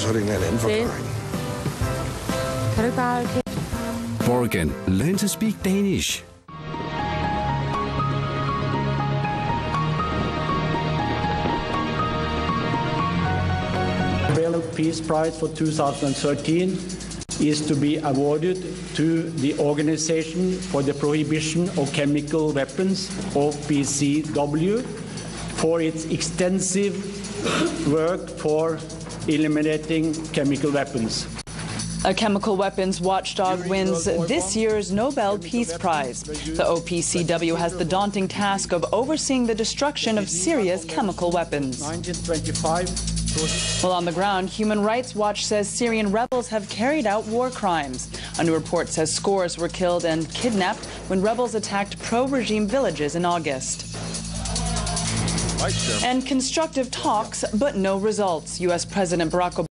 så er det en eller anden forklaring. Kan du ikke bare... Okay. Borgen, learn to speak Danish. The Nobel Peace Prize for 2013 is to be awarded to the Organization for the Prohibition of Chemical Weapons, OPCW, for its extensive work for eliminating chemical weapons. A chemical weapons watchdog wins this year's Nobel Peace Prize. The OPCW has the daunting task of overseeing the destruction of Syria's chemical weapons. 1925 While on the ground, Human Rights Watch says Syrian rebels have carried out war crimes. A new report says scores were killed and kidnapped when rebels attacked pro-regime villages in August. And constructive talks, but no results. U.S. President Barack Obama